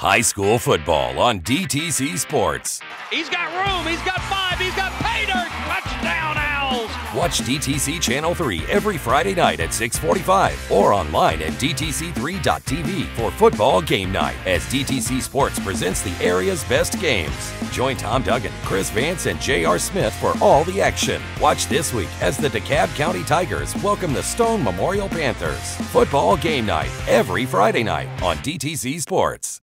High school football on DTC Sports. He's got room. He's got five. He's got pay dirt. Touchdown, Owls. Watch DTC Channel 3 every Friday night at 645 or online at DTC3.tv for football game night as DTC Sports presents the area's best games. Join Tom Duggan, Chris Vance, and J.R. Smith for all the action. Watch this week as the DeKalb County Tigers welcome the Stone Memorial Panthers. Football game night every Friday night on DTC Sports.